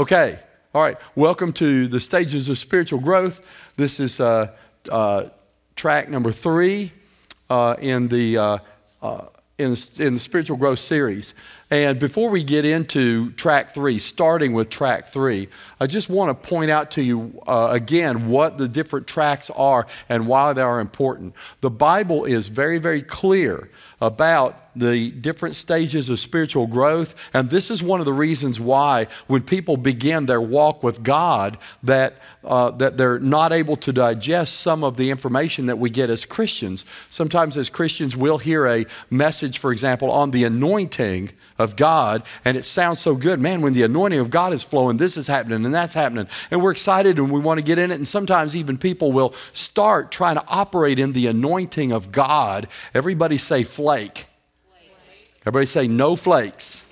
Okay, all right. Welcome to the stages of spiritual growth. This is uh, uh, track number three uh, in the uh, uh, in, in the spiritual growth series. And before we get into track three, starting with track three, I just want to point out to you uh, again what the different tracks are and why they are important. The Bible is very, very clear about the different stages of spiritual growth. And this is one of the reasons why, when people begin their walk with God, that, uh, that they're not able to digest some of the information that we get as Christians. Sometimes, as Christians, we'll hear a message, for example, on the anointing of God, and it sounds so good. Man, when the anointing of God is flowing, this is happening and that's happening. And we're excited and we want to get in it. And sometimes, even people will start trying to operate in the anointing of God. Everybody say flake. Everybody say no flakes.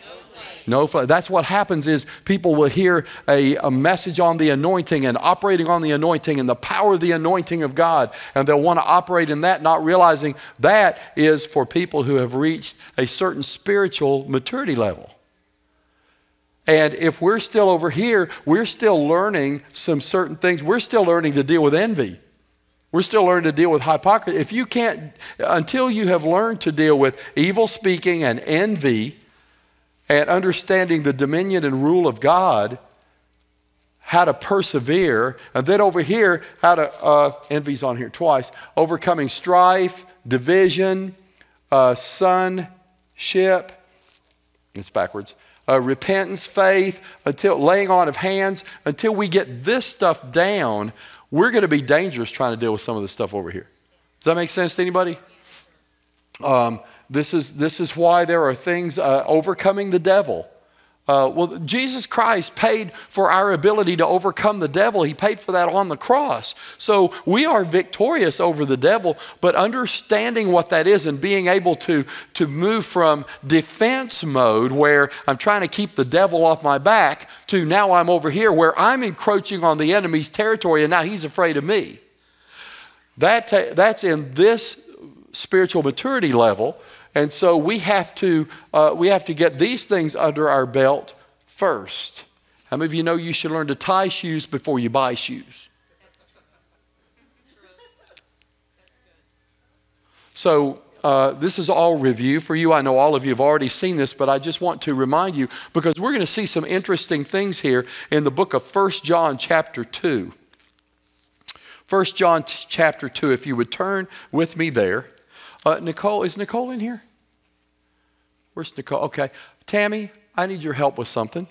No, that's what happens is people will hear a, a, message on the anointing and operating on the anointing and the power of the anointing of God, and they'll want to operate in that, not realizing that is for people who have reached a certain spiritual maturity level. And if we're still over here, we're still learning some certain things. We're still learning to deal with envy. We're still learning to deal with hypocrisy. If you can't, until you have learned to deal with evil speaking and envy and understanding the dominion and rule of God, how to persevere, and then over here, how to, uh, envy's on here twice, overcoming strife, division, uh, sonship, it's backwards, uh, repentance, faith, until laying on of hands, until we get this stuff down, we're going to be dangerous trying to deal with some of this stuff over here. Does that make sense to anybody? Um, this, is, this is why there are things uh, overcoming the devil. Uh, well, Jesus Christ paid for our ability to overcome the devil. He paid for that on the cross. So we are victorious over the devil, but understanding what that is and being able to, to move from defense mode, where I'm trying to keep the devil off my back, to now I'm over here where I'm encroaching on the enemy's territory and now he's afraid of me. That that's in this spiritual maturity level and so we have to, uh, we have to get these things under our belt first. How many of you know you should learn to tie shoes before you buy shoes? So, uh, this is all review for you. I know all of you have already seen this, but I just want to remind you because we're going to see some interesting things here in the book of First John, chapter 2. First John, chapter 2. If you would turn with me there. Uh, Nicole, is Nicole in here? Where's Nicole? Okay. Tammy, I need your help with something.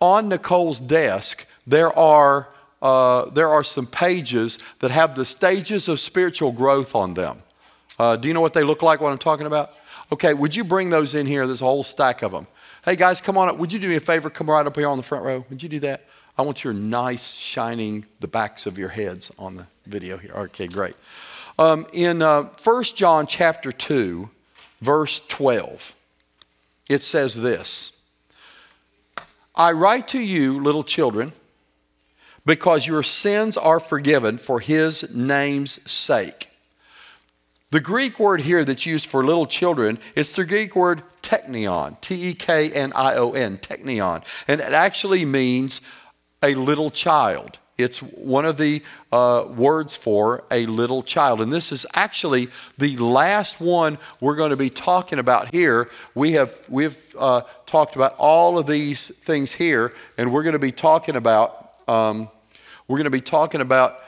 On Nicole's desk, there are, uh, there are some pages that have the stages of spiritual growth on them. Uh, do you know what they look like, what I'm talking about? Okay, would you bring those in here? There's a whole stack of them. Hey guys, come on up. Would you do me a favor? Come right up here on the front row. Would you do that? I want your nice, shining the backs of your heads on the video here. Okay, great. Um, in uh, 1 John chapter 2, verse 12, it says this I write to you, little children, because your sins are forgiven for his name's sake. The Greek word here that's used for little children, it's the Greek word teknion, T E K N I O N, teknion. And it actually means a little child. It's one of the uh, words for a little child. And this is actually the last one we're going to be talking about here. We have we've uh, talked about all of these things here, and we're going to be talking about um, we're going to be talking about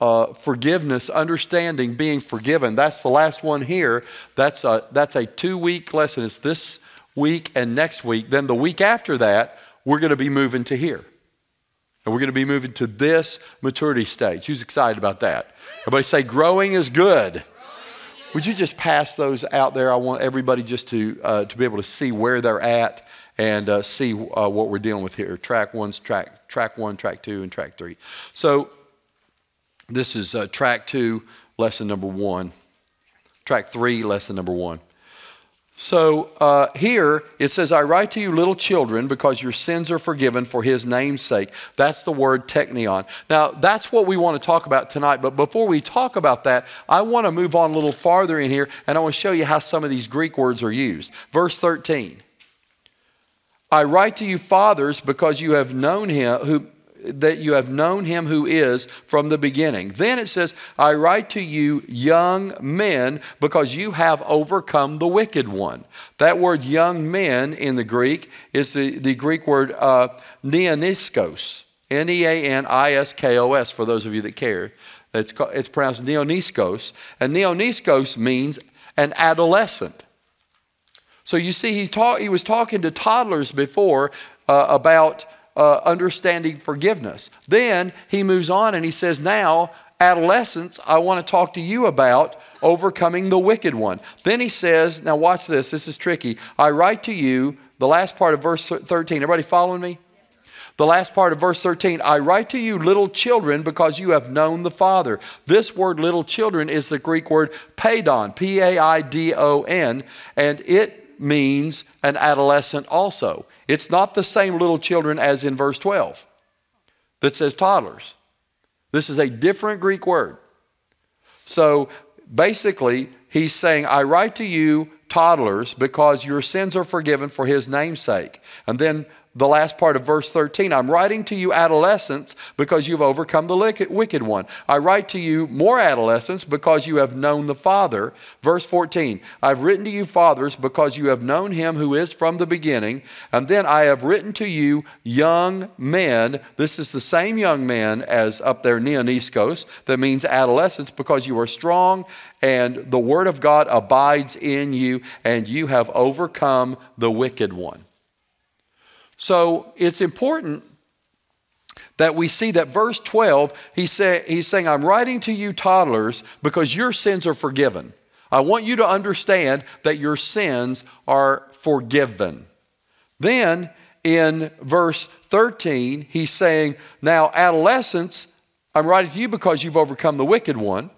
uh, forgiveness, understanding, being forgiven. That's the last one here. That's a that's a two week lesson. It's this week and next week. Then the week after that, we're going to be moving to here. And we're going to be moving to this maturity stage. Who's excited about that? Everybody say, growing is good. Would you just pass those out there? I want everybody just to, uh, to be able to see where they're at and uh, see uh, what we're dealing with here. Track one's track, track one, track two, and track three. So this is uh, track two, lesson number one. Track three, lesson number one. So uh, here it says, I write to you, little children, because your sins are forgiven for his name's sake. That's the word teknion. Now, that's what we want to talk about tonight. But before we talk about that, I want to move on a little farther in here, and I want to show you how some of these Greek words are used. Verse 13 I write to you, fathers, because you have known him who that you have known him who is from the beginning. Then it says, I write to you, young men, because you have overcome the wicked one. That word young men in the Greek is the, the Greek word uh, neoniskos, N E A N I S K O S, for those of you that care. It's, it's pronounced neoniskos. And neoniskos means an adolescent. So you see, he, talk, he was talking to toddlers before uh, about uh, understanding forgiveness. Then he moves on and he says, Now, adolescents, I want to talk to you about overcoming the wicked one. Then he says, Now watch this, this is tricky. I write to you, the last part of verse 13. Everybody following me? The last part of verse 13, I write to you, little children, because you have known the Father. This word, little children, is the Greek word paidon, P A I D O N, and it means an adolescent also. It's not the same little children as in verse 12 that says toddlers. This is a different Greek word. So basically, he's saying, I write to you, toddlers, because your sins are forgiven for his name's sake. And then the last part of verse 13 I'm writing to you, adolescents, because you've overcome the wicked one. I write to you, more adolescents, because you have known the Father. Verse 14 I've written to you, fathers, because you have known him who is from the beginning. And then I have written to you, young men. This is the same young man as up there, neoniskos, that means adolescents, because you are strong and the word of God abides in you, and you have overcome the wicked one. So it's important that we see that verse 12, he say, he's saying, I'm writing to you, toddlers, because your sins are forgiven. I want you to understand that your sins are forgiven. Then in verse 13, he's saying, Now, adolescents, I'm writing to you because you've overcome the wicked one.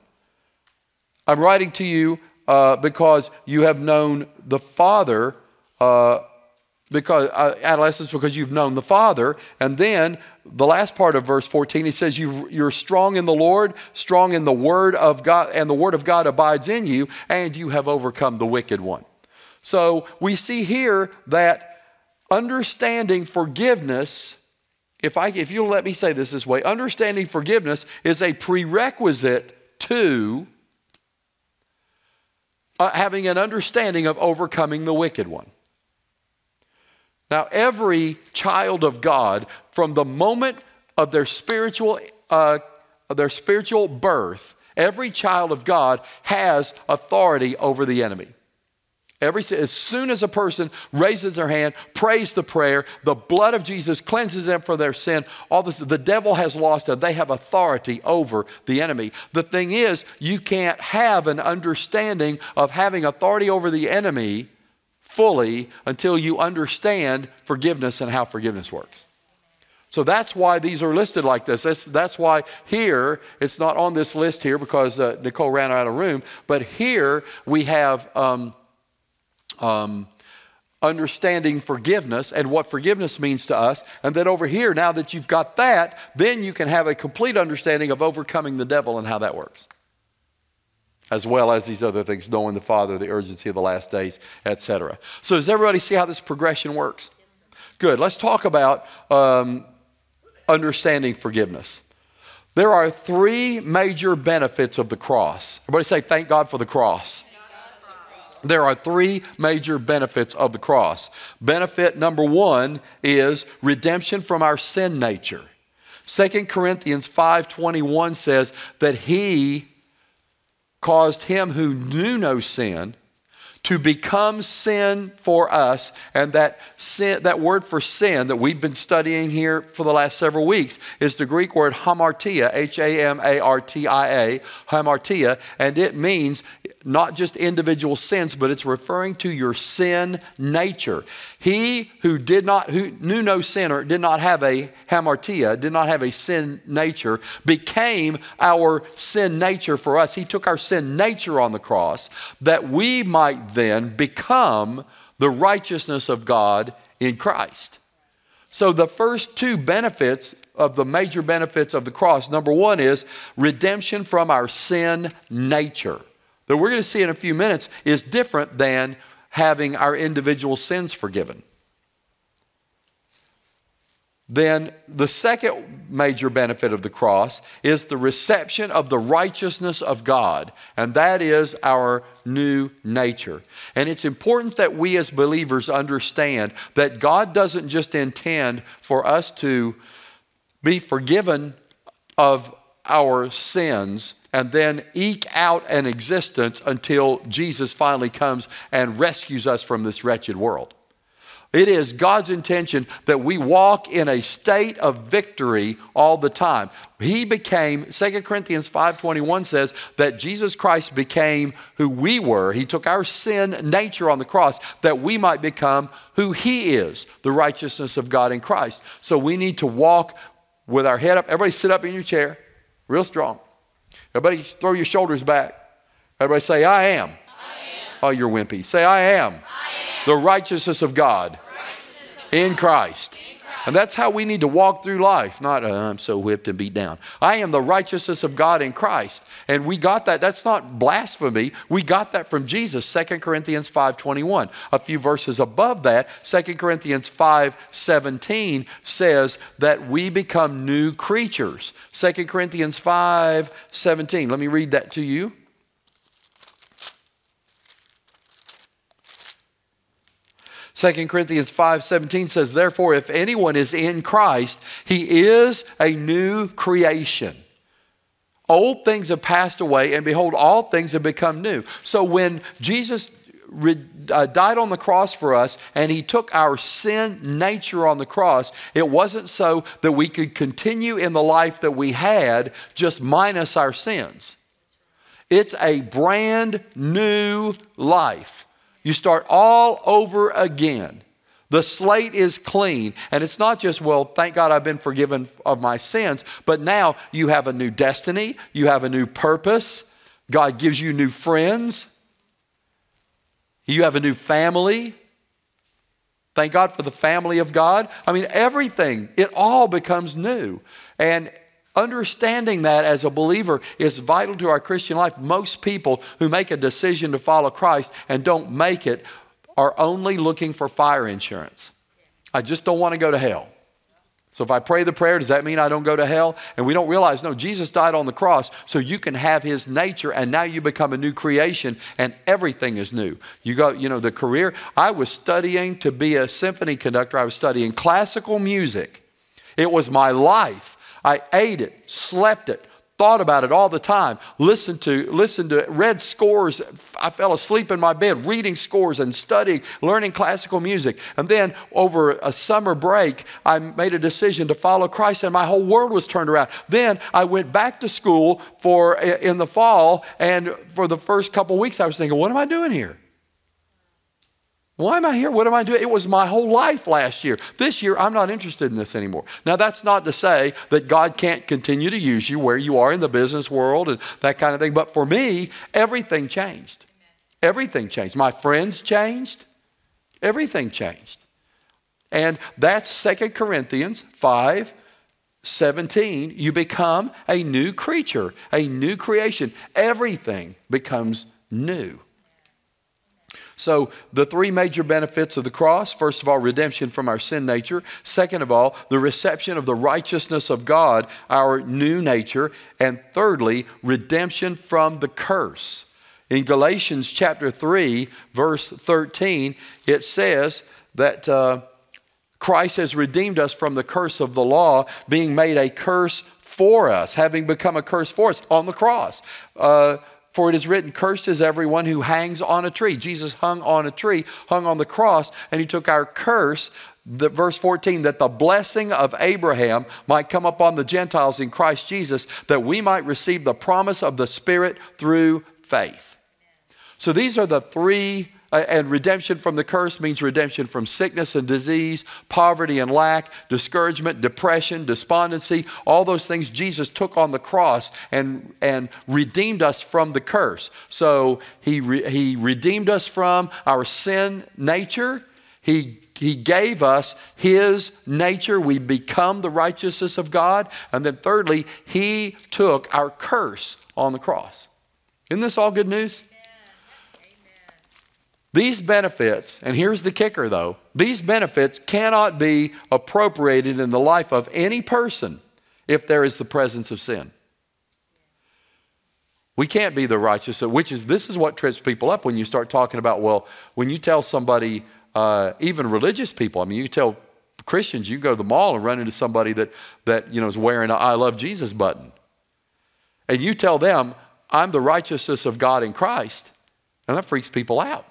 I'm writing to you uh, because you have known the Father. Uh, because uh, adolescence because you've known the father. And then the last part of verse 14 he says you are strong in the lord strong in the word of god and the word of god abides in you and you have overcome the wicked one. So we see here that understanding forgiveness if i if you'll let me say this this way understanding forgiveness is a prerequisite to uh, having an understanding of overcoming the wicked one now, every child of God, from the moment of their spiritual, uh, of their spiritual birth, every child of God has authority over the enemy. Every, as soon as a person raises their hand, prays the prayer, the blood of Jesus cleanses them from their sin. All this, the devil has lost them. They have authority over the enemy. The thing is, you can't have an understanding of having authority over the enemy fully until you understand forgiveness and how forgiveness works. So that's why these are listed like this. That's, that's why here, it's not on this list here because uh, Nicole ran out of room, but here we have um, um, understanding forgiveness and what forgiveness means to us. And then over here, now that you've got that, then you can have a complete understanding of overcoming the devil and how that works as well as these other things, knowing the Father, the urgency of the last days, etc. So, does everybody see how this progression works? Good. Let's talk about um, understanding forgiveness. There are three major benefits of the cross. Everybody say, Thank God for the cross. There are three major benefits of the cross. Benefit number one is redemption from our sin nature. 2 Corinthians 5:21 says that he caused him who knew no sin to become sin for us. And that sin, that word for sin that we've been studying here for the last several weeks is the Greek word hamartia, H A M A R T I A, hamartia, and it means not just individual sins, but it's referring to your sin nature. He who did not, who knew no sin or did not have a hamartia, did not have a sin nature, became our sin nature for us. He took our sin nature on the cross that we might then become the righteousness of God in Christ. So, the first two benefits of the major benefits of the cross number one is redemption from our sin nature that we're going to see in a few minutes is different than having our individual sins forgiven. then the second major benefit of the cross is the reception of the righteousness of God, and that is our new nature. And it's important that we as believers understand that God doesn't just intend for us to be forgiven of our sins and then eke out an existence until Jesus finally comes and rescues us from this wretched world. It is God's intention that we walk in a state of victory all the time. He became, 2 Corinthians 5.21 says that Jesus Christ became who we were. He took our sin nature on the cross that we might become who he is, the righteousness of God in Christ. So we need to walk with our head up. Everybody sit up in your chair, real strong. Everybody throw your shoulders back. Everybody say, I am. I am. Oh, you're wimpy. Say, I am. I am. The righteousness of God in Christ. And that's how we need to walk through life. Not, uh, I'm so whipped and beat down. I am the righteousness of God in Christ. And we got that. That's not blasphemy. We got that from Jesus, 2 Corinthians 5.21. A few verses above that, 2 Corinthians 5.17 says that we become new creatures. 2 Corinthians 5.17. Let me read that to you. Second Corinthians 5:17 says, "Therefore if anyone is in Christ, he is a new creation. Old things have passed away, and behold, all things have become new." So when Jesus uh, died on the cross for us and he took our sin nature on the cross, it wasn't so that we could continue in the life that we had, just minus our sins. It's a brand new life. You start all over again. The slate is clean. And it's not just, well, thank God I've been forgiven of my sins, but now you have a new destiny, you have a new purpose. God gives you new friends, you have a new family. Thank God for the family of God. I mean, everything, it all becomes new. And Understanding that as a believer is vital to our Christian life. Most people who make a decision to follow Christ and don't make it are only looking for fire insurance. I just don't want to go to hell. So if I pray the prayer, does that mean I don't go to hell? And we don't realize, no, Jesus died on the cross so you can have his nature and now you become a new creation and everything is new. You go, you know, the career. I was studying to be a symphony conductor. I was studying classical music. It was my life. I ate it, slept it, thought about it all the time, listened to, listened to, read scores. I fell asleep in my bed reading scores and studying, learning classical music. And then over a summer break, I made a decision to follow Christ and my whole world was turned around. Then I went back to school for in the fall and for the first couple weeks I was thinking, what am I doing here? Why am I here? What am I doing? It was my whole life last year. This year, I'm not interested in this anymore. Now, that's not to say that God can't continue to use you where you are in the business world and that kind of thing. But for me, everything changed. Everything changed. My friends changed. Everything changed. And that's Second Corinthians 5 17. You become a new creature, a new creation. Everything becomes new. So, the three major benefits of the cross first of all, redemption from our sin nature. Second of all, the reception of the righteousness of God, our new nature. And thirdly, redemption from the curse. In Galatians chapter 3, verse 13, it says that uh, Christ has redeemed us from the curse of the law, being made a curse for us, having become a curse for us on the cross. Uh, for it is written, Cursed is everyone who hangs on a tree. Jesus hung on a tree, hung on the cross, and he took our curse the, verse 14, that the blessing of Abraham might come upon the Gentiles in Christ Jesus, that we might receive the promise of the Spirit through faith. So these are the three Uh, and redemption from the curse means redemption from sickness and disease, poverty and lack, discouragement, depression, despondency, all those things Jesus took on the cross and, and redeemed us from the curse. So he, re, he redeemed us from our sin nature. He he gave us His nature. We become the righteousness of God. And then, thirdly, He took our curse on the cross. Isn't this all good news? These benefits, and here's the kicker though, these benefits cannot be appropriated in the life of any person if there is the presence of sin. We can't be the righteous, which is this is what trips people up when you start talking about, well, when you tell somebody, uh, even religious people, I mean, you tell Christians, you go to the mall and run into somebody that, that you know, is wearing an I love Jesus button. And you tell them, I'm the righteousness of God in Christ. And that freaks people out.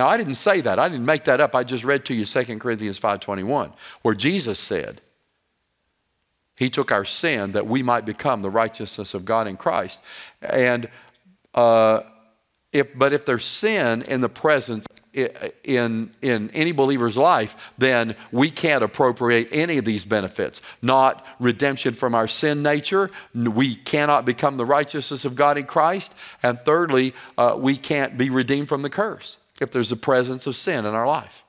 Now, I didn't say that. I didn't make that up. I just read to you 2 Corinthians 5.21, where Jesus said, he took our sin that we might become the righteousness of God in Christ. And uh, if, but if there's sin in the presence in, in any believer's life, then we can't appropriate any of these benefits. Not redemption from our sin nature. We cannot become the righteousness of God in Christ. And thirdly, uh, we can't be redeemed from the curse if there's a presence of sin in our life.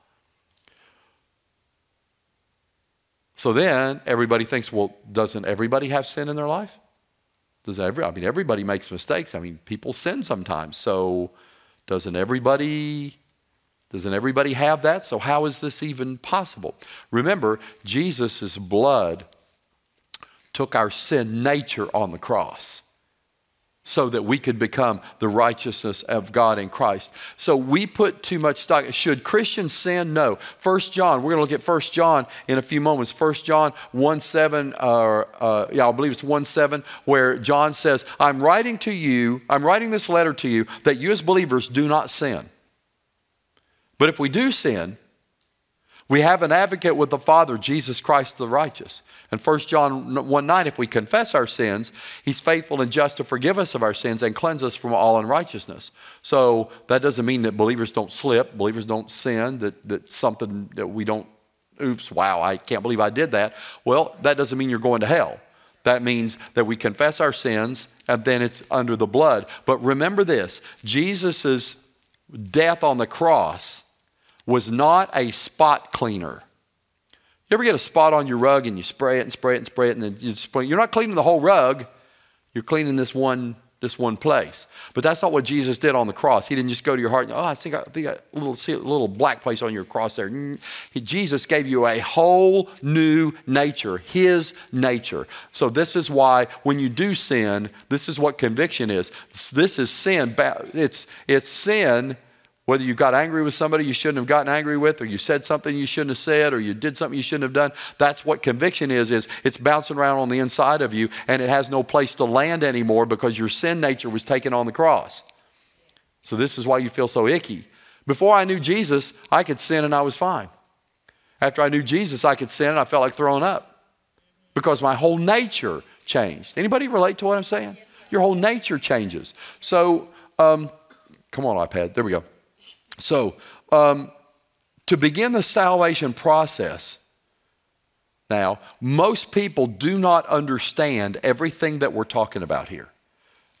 So then everybody thinks, well, doesn't everybody have sin in their life? Does every, I mean, everybody makes mistakes. I mean, people sin sometimes. So doesn't everybody, doesn't everybody have that? So how is this even possible? Remember, Jesus' blood took our sin nature on the cross so that we could become the righteousness of God in Christ. So we put too much stock. Should Christians sin? No. First John, we're going to look at First John in a few moments. First John 1 7, uh, uh, yeah, I believe it's 1 7, where John says, I'm writing to you, I'm writing this letter to you that you as believers do not sin. But if we do sin, we have an advocate with the Father, Jesus Christ the righteous. And 1 John 1 9, if we confess our sins, he's faithful and just to forgive us of our sins and cleanse us from all unrighteousness. So that doesn't mean that believers don't slip, believers don't sin, that, that something that we don't, oops, wow, I can't believe I did that. Well, that doesn't mean you're going to hell. That means that we confess our sins and then it's under the blood. But remember this Jesus' death on the cross was not a spot cleaner. You ever get a spot on your rug and you spray it and spray it and spray it and then you spray You're not cleaning the whole rug. You're cleaning this one, this one place. But that's not what Jesus did on the cross. He didn't just go to your heart and, oh, I think I, think I little, see a little black place on your cross there. Mm. He, Jesus gave you a whole new nature, his nature. So this is why when you do sin, this is what conviction is. This is sin. It's, it's sin whether you got angry with somebody you shouldn't have gotten angry with, or you said something you shouldn't have said, or you did something you shouldn't have done, that's what conviction is, is it's bouncing around on the inside of you and it has no place to land anymore because your sin nature was taken on the cross. So this is why you feel so icky. Before I knew Jesus, I could sin and I was fine. After I knew Jesus, I could sin and I felt like throwing up because my whole nature changed. Anybody relate to what I'm saying? Your whole nature changes. So, um, come on, iPad. There we go. So, um, to begin the salvation process, now, most people do not understand everything that we're talking about here.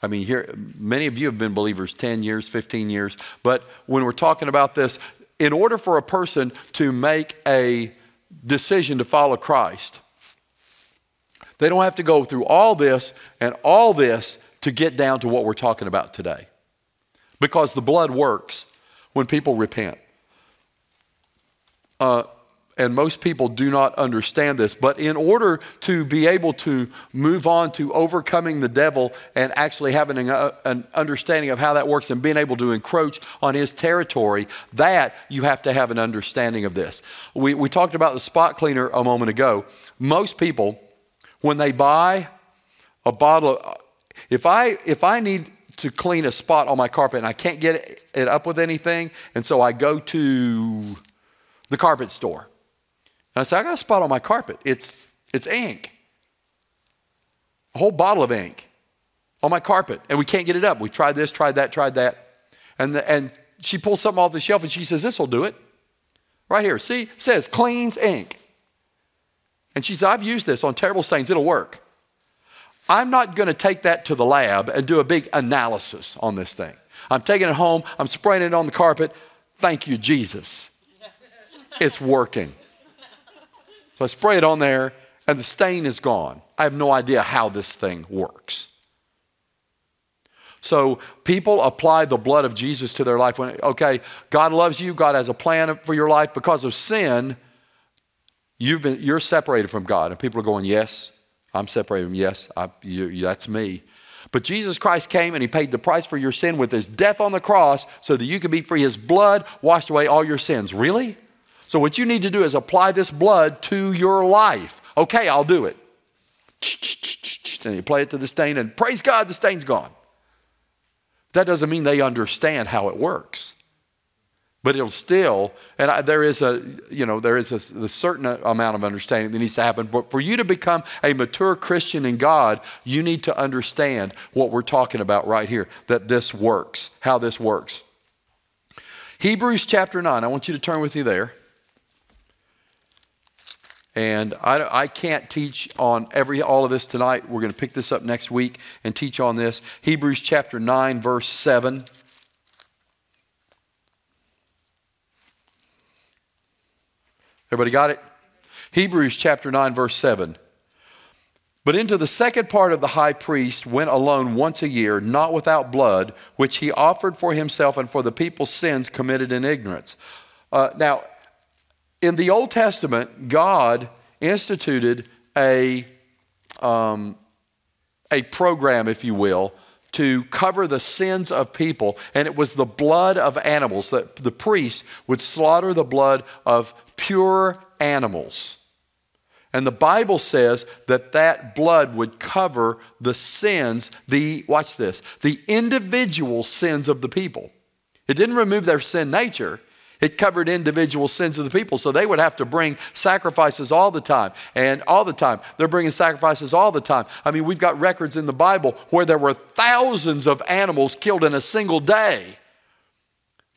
I mean, here, many of you have been believers 10 years, 15 years, but when we're talking about this, in order for a person to make a decision to follow Christ, they don't have to go through all this and all this to get down to what we're talking about today. Because the blood works when people repent. Uh, and most people do not understand this. But in order to be able to move on to overcoming the devil and actually having a, an understanding of how that works and being able to encroach on his territory, that you have to have an understanding of this. We, we talked about the spot cleaner a moment ago. Most people, when they buy a bottle of, if I, if I need to clean a spot on my carpet and I can't get it up with anything. And so I go to the carpet store. And I say, I got a spot on my carpet. It's, it's ink. A whole bottle of ink on my carpet. And we can't get it up. We tried this, tried that, tried that. And, the, and she pulls something off the shelf and she says, This will do it. Right here. See, it says cleans ink. And she said, I've used this on terrible stains. It'll work. I'm not going to take that to the lab and do a big analysis on this thing. I'm taking it home, I'm spraying it on the carpet. Thank you, Jesus. It's working. So I spray it on there, and the stain is gone. I have no idea how this thing works. So people apply the blood of Jesus to their life when, okay, God loves you, God has a plan for your life. Because of sin, you've been, you're separated from God. And people are going, yes, I'm separated from, yes, I, you, that's me. But Jesus Christ came and he paid the price for your sin with his death on the cross so that you could be free. His blood washed away all your sins. Really? So what you need to do is apply this blood to your life. Okay, I'll do it. And you play it to the stain and praise God, the stain's gone. That doesn't mean they understand how it works. But it'll still, and I, there is a, you know, there is a, a, certain amount of understanding that needs to happen. But for you to become a mature Christian in God, you need to understand what we're talking about right here, that this works, how this works. Hebrews chapter 9, I want you to turn with me there. And I, I, can't teach on every all of this tonight. We're going to pick this up next week and teach on this. Hebrews chapter 9, verse 7. Everybody got it? Hebrews chapter 9, verse 7. But into the second part of the high priest went alone once a year, not without blood, which he offered for himself and for the people's sins committed in ignorance. Uh, now, in the Old Testament, God instituted a, um, a program, if you will, to cover the sins of people, and it was the blood of animals that the priest would slaughter the blood of pure animals. And the Bible says that that blood would cover the sins, the, watch this, the individual sins of the people. It didn't remove their sin nature, it covered individual sins of the people. So they would have to bring sacrifices all the time and all the time. They're bringing sacrifices all the time. I mean, we've got records in the Bible where there were thousands of animals killed in a single day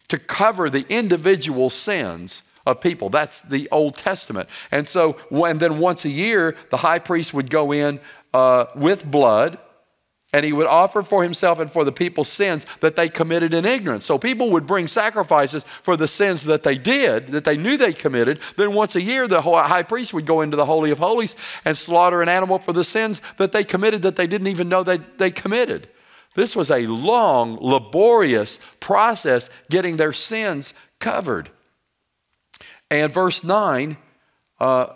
to cover the individual sins of people. That's the Old Testament. And so, and then once a year, the high priest would go in uh, with blood and he would offer for himself and for the people's sins that they committed in ignorance. So people would bring sacrifices for the sins that they did, that they knew they committed. Then once a year, the high priest would go into the Holy of Holies and slaughter an animal for the sins that they committed that they didn't even know they, they committed. This was a long, laborious process getting their sins covered. And verse 9, uh,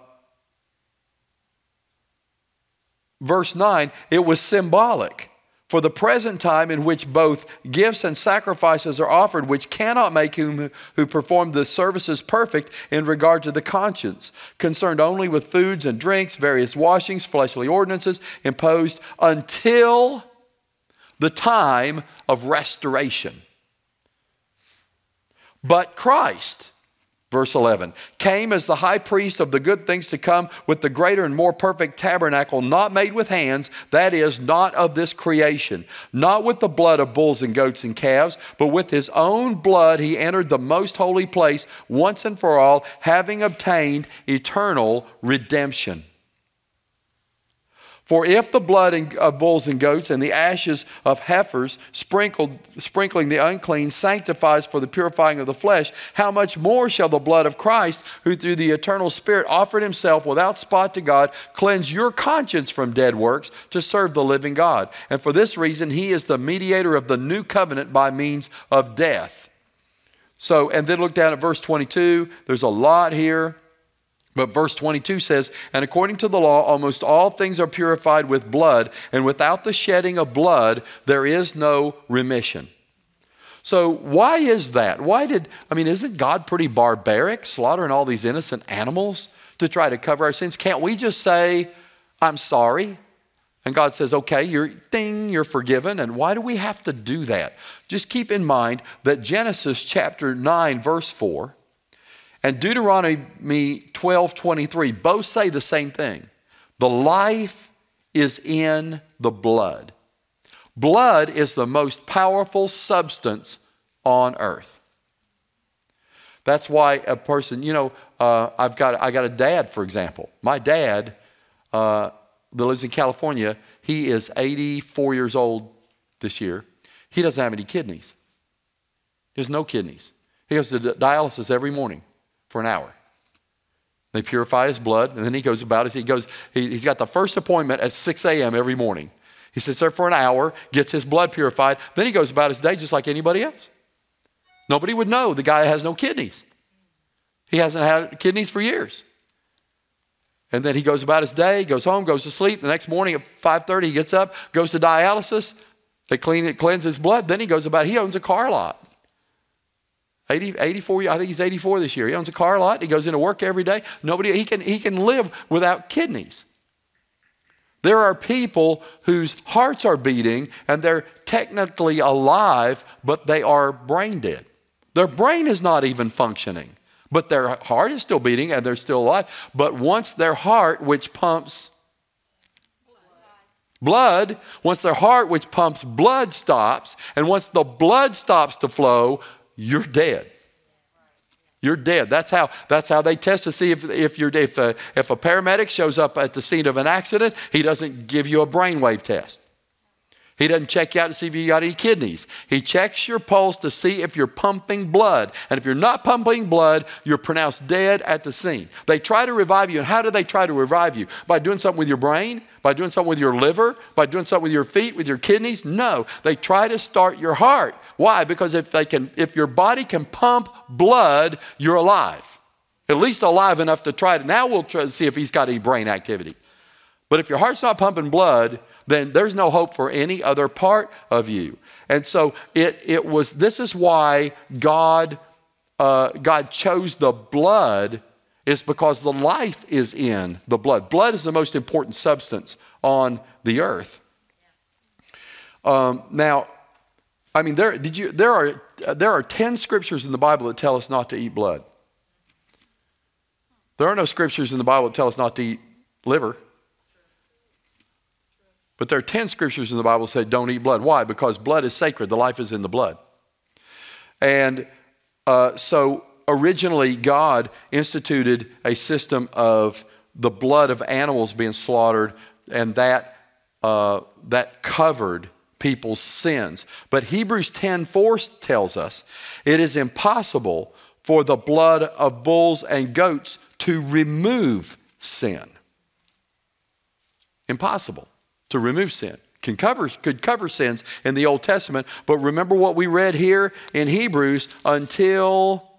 verse 9, it was symbolic for the present time in which both gifts and sacrifices are offered, which cannot make whom who perform the services perfect in regard to the conscience, concerned only with foods and drinks, various washings, fleshly ordinances imposed until the time of restoration. But Christ, Verse 11 came as the high priest of the good things to come with the greater and more perfect tabernacle, not made with hands, that is, not of this creation, not with the blood of bulls and goats and calves, but with his own blood he entered the most holy place once and for all, having obtained eternal redemption. For if the blood of bulls and goats and the ashes of heifers sprinkled, sprinkling the unclean sanctifies for the purifying of the flesh, how much more shall the blood of Christ, who through the eternal Spirit offered himself without spot to God, cleanse your conscience from dead works to serve the living God? And for this reason, he is the mediator of the new covenant by means of death. So, and then look down at verse 22. There's a lot here. But verse 22 says, And according to the law, almost all things are purified with blood, and without the shedding of blood, there is no remission. So, why is that? Why did, I mean, isn't God pretty barbaric, slaughtering all these innocent animals to try to cover our sins? Can't we just say, I'm sorry? And God says, okay, you're ding, you're forgiven. And why do we have to do that? Just keep in mind that Genesis chapter 9, verse 4 and Deuteronomy 12 23 both say the same thing. The life is in the blood. Blood is the most powerful substance on earth. That's why a person, you know, uh, I've got, I got a dad, for example. My dad uh, that lives in California, he is 84 years old this year. He doesn't have any kidneys. He has no kidneys. He goes to dialysis every morning for an hour. They purify his blood, and then he goes about it. He goes, he, has got the first appointment at 6 a.m. every morning. He sits there for an hour, gets his blood purified, then he goes about his day just like anybody else. Nobody would know the guy has no kidneys. He hasn't had kidneys for years. And then he goes about his day, goes home, goes to sleep. The next morning at 5:30, he gets up, goes to dialysis. They clean it, cleanse his blood. Then he goes about, he owns a car lot. 80, 84, I think he's 84 this year. He owns a car lot. He goes into work every day. Nobody, he can, he can live without kidneys. There are people whose hearts are beating and they're technically alive, but they are brain dead. Their brain is not even functioning. But their heart is still beating and they're still alive. But once their heart, which pumps blood, once their heart, which pumps blood, stops, and once the blood stops to flow, you're dead. You're dead. That's how, that's how they test to see if, if, you're, if, a, if a paramedic shows up at the scene of an accident, he doesn't give you a brainwave test. He doesn't check you out to see if you got any kidneys. He checks your pulse to see if you're pumping blood. And if you're not pumping blood, you're pronounced dead at the scene. They try to revive you. And how do they try to revive you? By doing something with your brain? By doing something with your liver? By doing something with your feet, with your kidneys? No. They try to start your heart. Why? Because if they can if your body can pump blood, you're alive. At least alive enough to try it. Now we'll try to see if he's got any brain activity. But if your heart's not pumping blood, then there's no hope for any other part of you. And so it, it was, this is why God, uh, God chose the blood is because the life is in the blood. Blood is the most important substance on the earth. Um, now, I mean, there, did you, there, are, there are 10 scriptures in the Bible that tell us not to eat blood. There are no scriptures in the Bible that tell us not to eat liver. But there are 10 scriptures in the Bible that say don't eat blood. Why? Because blood is sacred, the life is in the blood. And uh, so originally, God instituted a system of the blood of animals being slaughtered, and that, uh, that covered people's sins. But Hebrews 10 4 tells us it is impossible for the blood of bulls and goats to remove sin. Impossible to remove sin. Can cover, could cover sins in the Old Testament, but remember what we read here in Hebrews until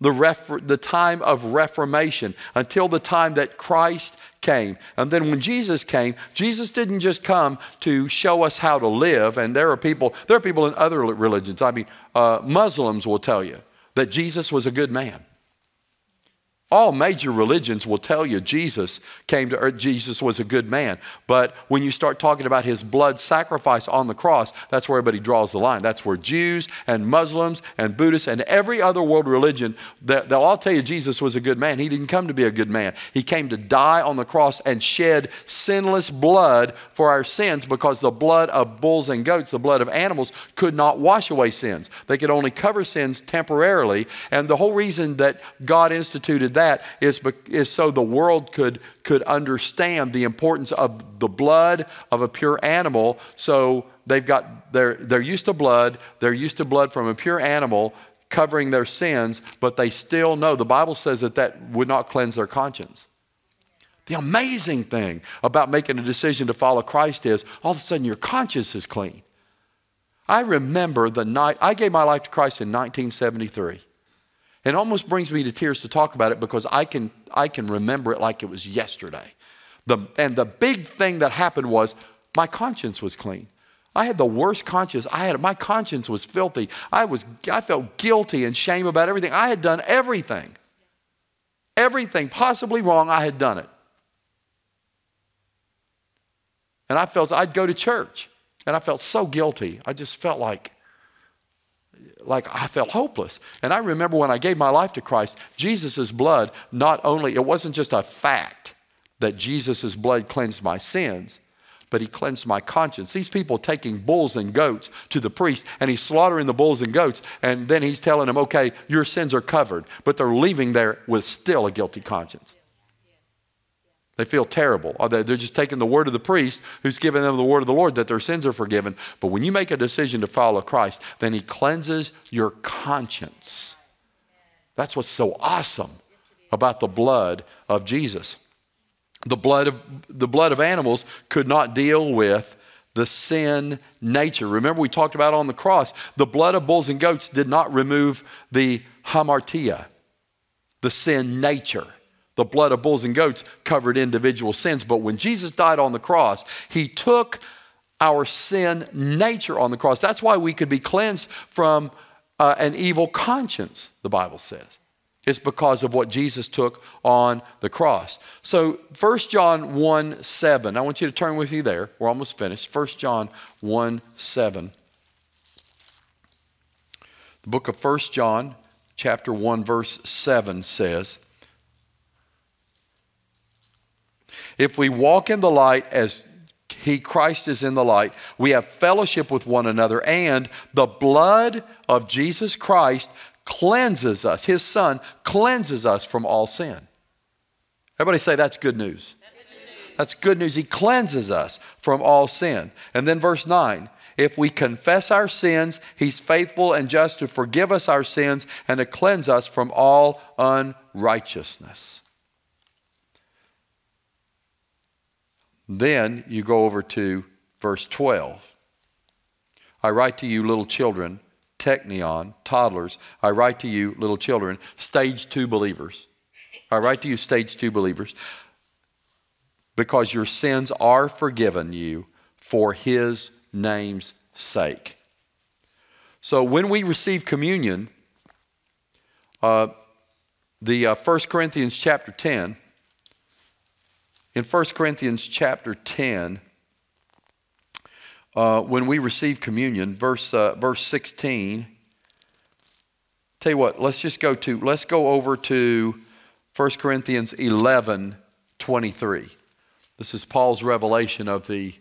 the, the time of Reformation, until the time that Christ came. And then when Jesus came, Jesus didn't just come to show us how to live. And there are people, there are people in other religions. I mean, uh, Muslims will tell you that Jesus was a good man. All major religions will tell you Jesus came to earth, Jesus was a good man. But when you start talking about his blood sacrifice on the cross, that's where everybody draws the line. That's where Jews and Muslims and Buddhists and every other world religion, they'll all tell you Jesus was a good man. He didn't come to be a good man. He came to die on the cross and shed sinless blood for our sins because the blood of bulls and goats, the blood of animals, could not wash away sins. They could only cover sins temporarily. And the whole reason that God instituted that that is, is so the world could, could understand the importance of the blood of a pure animal. So they've got, they're, they're used to blood, they're used to blood from a pure animal covering their sins, but they still know the Bible says that that would not cleanse their conscience. The amazing thing about making a decision to follow Christ is all of a sudden your conscience is clean. I remember the night I gave my life to Christ in 1973. It almost brings me to tears to talk about it because I can, I can remember it like it was yesterday. The, and the big thing that happened was my conscience was clean. I had the worst conscience. I had my conscience was filthy. I was I felt guilty and shame about everything. I had done everything. Everything possibly wrong, I had done it. And I felt I'd go to church and I felt so guilty. I just felt like like I felt hopeless. And I remember when I gave my life to Christ, Jesus' blood not only, it wasn't just a fact that Jesus' blood cleansed my sins, but he cleansed my conscience. These people taking bulls and goats to the priest, and he's slaughtering the bulls and goats, and then he's telling them, okay, your sins are covered, but they're leaving there with still a guilty conscience. They feel terrible. Uh, or They're just taking the word of the priest who's given them the word of the Lord that their sins are forgiven. But when you make a decision to follow Christ, then He cleanses your conscience. That's what's so awesome about the blood of Jesus. The blood of, the blood of animals could not deal with the sin nature. Remember, we talked about on the cross, the blood of bulls and goats did not remove the hamartia, the sin nature. The blood of bulls and goats covered individual sins. But when Jesus died on the cross, he took our sin nature on the cross. That's why we could be cleansed from uh, an evil conscience, the Bible says. It's because of what Jesus took on the cross. So 1 John 1 7, I want you to turn with me there. We're almost finished. 1 John 1 7. The book of 1 John, chapter 1, verse 7 says, If we walk in the light as he, Christ, is in the light, we have fellowship with one another, and the blood of Jesus Christ cleanses us. His Son cleanses us from all sin. Everybody say that's good news. That's good news. He cleanses us from all sin. And then verse 9 if we confess our sins, He's faithful and just to forgive us our sins and to cleanse us from all unrighteousness. Then you go over to verse 12. I write to you, little children, teknion, toddlers. I write to you, little children, stage two believers. I write to you, stage two believers, because your sins are forgiven you for his name's sake. So when we receive communion, uh, the uh, 1 Corinthians chapter 10, in 1 Corinthians chapter 10, uh, when we receive communion, verse, uh, verse 16, tell you what, let's just go to, let's go over to 1 Corinthians 11, 23. This is Paul's revelation of the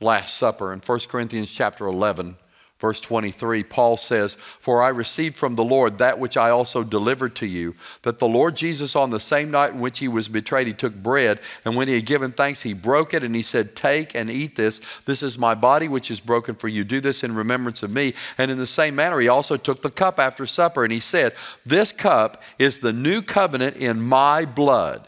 Last Supper in 1 Corinthians chapter 11, Verse 23, Paul says, For I received from the Lord that which I also delivered to you, that the Lord Jesus, on the same night in which he was betrayed, he took bread, and when he had given thanks, he broke it, and he said, Take and eat this. This is my body, which is broken for you. Do this in remembrance of me. And in the same manner, he also took the cup after supper, and he said, This cup is the new covenant in my blood.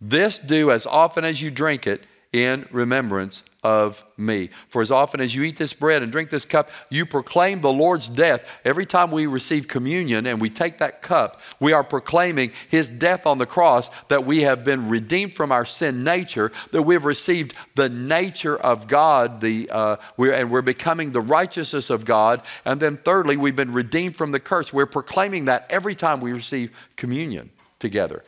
This do as often as you drink it in remembrance of me. For as often as you eat this bread and drink this cup, you proclaim the Lord's death. Every time we receive communion and we take that cup, we are proclaiming his death on the cross, that we have been redeemed from our sin nature, that we have received the nature of God, the, uh, we're, and we're becoming the righteousness of God. And then thirdly, we've been redeemed from the curse. We're proclaiming that every time we receive communion together.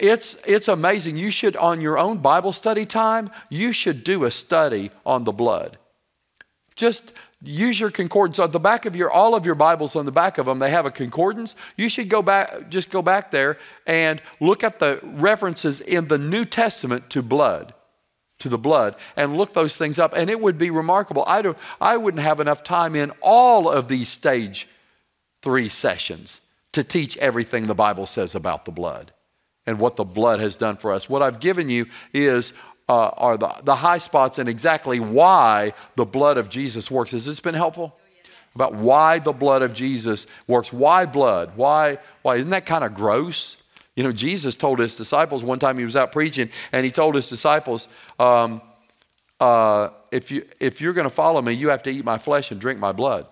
It's, it's amazing. You should, on your own Bible study time, you should do a study on the blood. Just use your concordance. On the back of your all of your bibles on the back of them they have a concordance. You should go back just go back there and look at the references in the new testament to blood to the blood and look those things up. And it would be remarkable. I don't i wouldn't have enough time in all of these stage three sessions to teach everything the bible says about the blood and what the blood has done for us. What I've given you is uh, are the, the high spots and exactly why the blood of Jesus works. Has this been helpful? About why the blood of Jesus works. Why blood? Why? Why? Isn't that kind of gross? You know, Jesus told his disciples one time he was out preaching, and he told his disciples, um, uh, if, you, if you're going to follow me, you have to eat my flesh and drink my blood.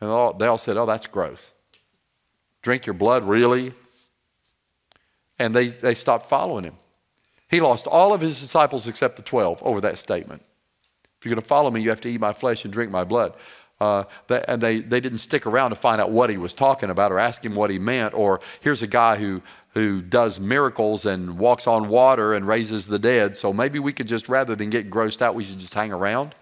And all, they all said, Oh, that's gross. Drink your blood, really? And they, they stopped following him. He lost all of his disciples except the 12 over that statement. If you're going to follow me, you have to eat my flesh and drink my blood. Uh, they, and they, they didn't stick around to find out what he was talking about or ask him what he meant. Or here's a guy who, who does miracles and walks on water and raises the dead. So maybe we could just, rather than get grossed out, we should just hang around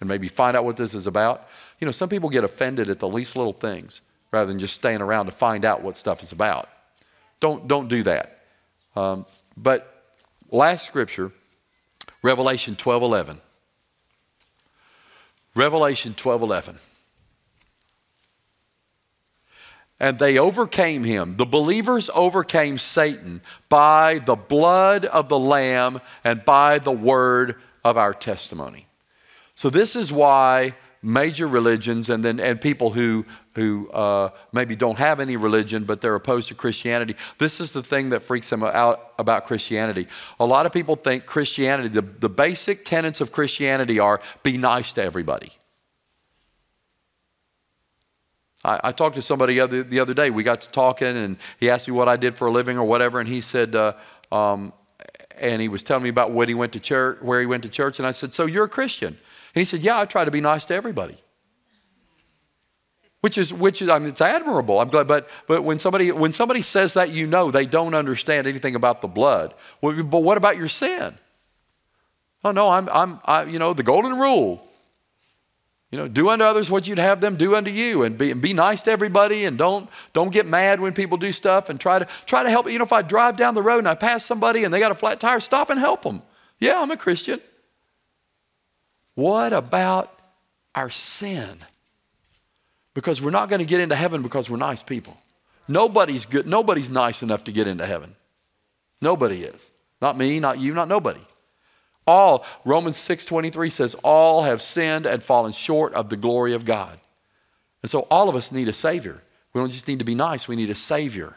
and maybe find out what this is about. You know, some people get offended at the least little things rather than just staying around to find out what stuff is about. Don't, don't do that. Um, but last scripture, Revelation 12 11. Revelation 12 11. And they overcame him. The believers overcame Satan by the blood of the Lamb and by the word of our testimony. So, this is why major religions and then and people who who uh, maybe don't have any religion but they're opposed to Christianity. This is the thing that freaks them out about Christianity. A lot of people think Christianity, the, the basic tenets of Christianity are be nice to everybody. I, I talked to somebody other, the other day. We got to talking, and he asked me what I did for a living or whatever, and he said, uh, um, and he was telling me about what he went to church, where he went to church, and I said, "So you're a Christian?" And he said, "Yeah, I try to be nice to everybody." Which is, which is, I mean, it's admirable. I'm glad, but but when somebody when somebody says that, you know they don't understand anything about the blood. Well, but what about your sin? Oh no, I'm I'm I, you know the golden rule. You know, do unto others what you'd have them do unto you, and be, and be nice to everybody, and don't don't get mad when people do stuff, and try to try to help. You know, if I drive down the road and I pass somebody and they got a flat tire, stop and help them. Yeah, I'm a Christian. What about our sin? Because we're not going to get into heaven because we're nice people. Nobody's good. Nobody's nice enough to get into heaven. Nobody is. Not me. Not you. Not nobody. All, Romans 6.23 says, all have sinned and fallen short of the glory of God. And so all of us need a Savior. We don't just need to be nice, we need a Savior.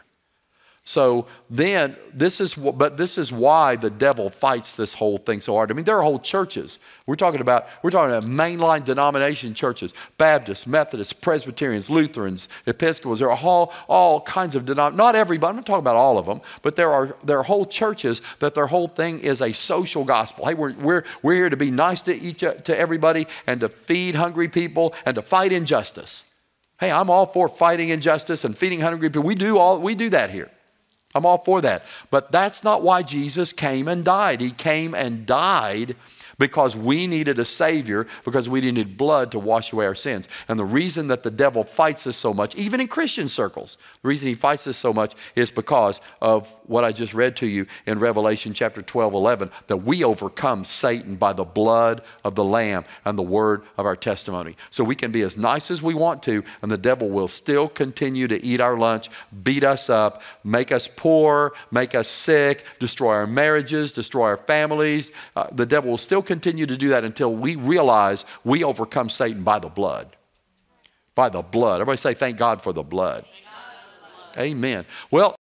So then, this is, but this is why the devil fights this whole thing so hard. I mean, there are whole churches. We're talking about, we're talking about mainline denomination churches, Baptists, Methodists, Presbyterians, Lutherans, Episcopals. There are all, all kinds of denominations. Not everybody, I'm not talking about all of them, but there are, there are whole churches that their whole thing is a social gospel. Hey, we're, we're, we're here to be nice to each, to everybody and to feed hungry people and to fight injustice. Hey, I'm all for fighting injustice and feeding hungry people. We do all, we do that here. I'm all for that. But that's not why Jesus came and died. He came and died because we needed a Savior, because we needed blood to wash away our sins. And the reason that the devil fights us so much, even in Christian circles, the reason he fights us so much is because of what I just read to you in Revelation chapter 12, 11, that we overcome Satan by the blood of the Lamb and the word of our testimony. So we can be as nice as we want to, and the devil will still continue to eat our lunch, beat us up, make us poor, make us sick, destroy our marriages, destroy our families. Uh, the devil will still continue to do that until we realize we overcome Satan by the blood. By the blood. Everybody say, Thank God for the blood. Amen. Well,